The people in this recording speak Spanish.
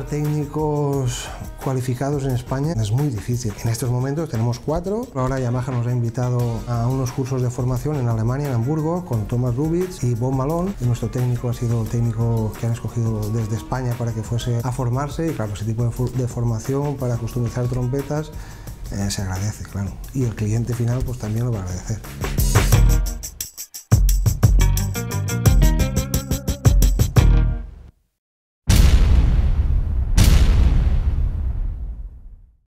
técnicos cualificados en España es muy difícil. En estos momentos tenemos cuatro. Ahora Yamaha nos ha invitado a unos cursos de formación en Alemania, en Hamburgo, con Thomas Rubitz y Bob Malone. Y nuestro técnico ha sido el técnico que han escogido desde España para que fuese a formarse. Y claro, ese tipo de, formación para customizar trompetas eh, se agradece, claro. Y el cliente final pues también lo va a agradecer.